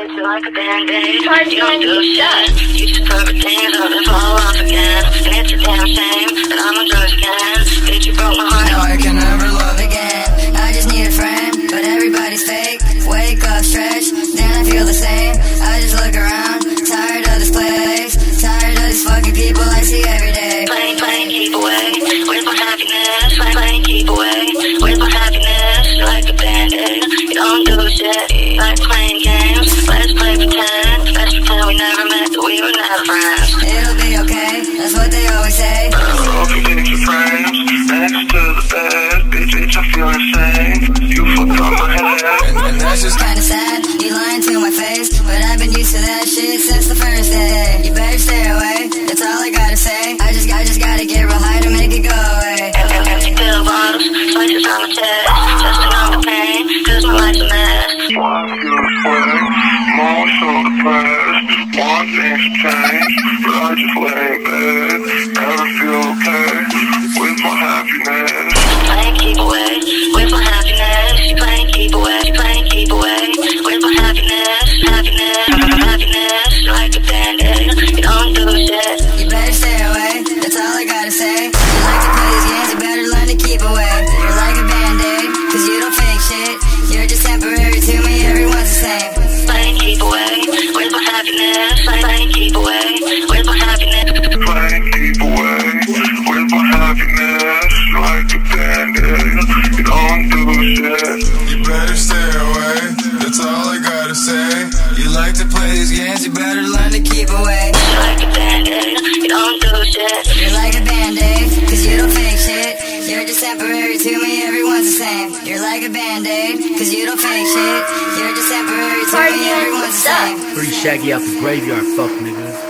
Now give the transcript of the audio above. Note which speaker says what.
Speaker 1: Like a band-aid. You don't do shit. You just cover things up and fall off again. And it's a damn shame that I'm on drugs again. Bitch, you broke my heart.
Speaker 2: I can never love again. I just need a friend, but everybody's fake. Wake up, stretch, then I feel the same. I just look around, tired of this place. Tired of these fucking people I see every day.
Speaker 1: Playing, playing, keep away. Where's my happiness? Playing, playing, keep away. Where's my happiness? Like a band-aid. You don't do shit. Like playing that we were never friends.
Speaker 2: It'll be okay, that's what they always say.
Speaker 3: Hope you get your friends next to the bed. Bitch, bitch, I feel insane. You fucked up my head. And, and that's just
Speaker 2: Kinda sad, you lying to my face. But I've been used to that shit since the first day. You better stay away, that's all I gotta say. I just, I just gotta get real high to make it go away.
Speaker 1: Empty pill bottles, slices on the chest.
Speaker 3: Depressed. Want things to change, but I just lay in bed. Never feel okay with my happiness.
Speaker 1: Playing keep away, where's my happiness? Playing keep away, playing keep away. Where's my happiness? Happiness, happiness. Like a band-aid, you don't do shit. Keep away, where's my happiness? Playing keep away, where's my happiness?
Speaker 3: Playing keep away with my happiness. Like a band-aid. You don't do shit.
Speaker 4: You better stay away, that's all I gotta say. You like to play these games, you better learn to keep away.
Speaker 1: You're like a band-aid, you don't do shit.
Speaker 2: You're like a band-aid, cause you don't fake shit. You're just temporary to me, everyone's the same. You're like a band-aid, cause you don't fake shit. You're just temporary to me, everyone's the same.
Speaker 5: Free Shaggy out the graveyard, fuck niggas.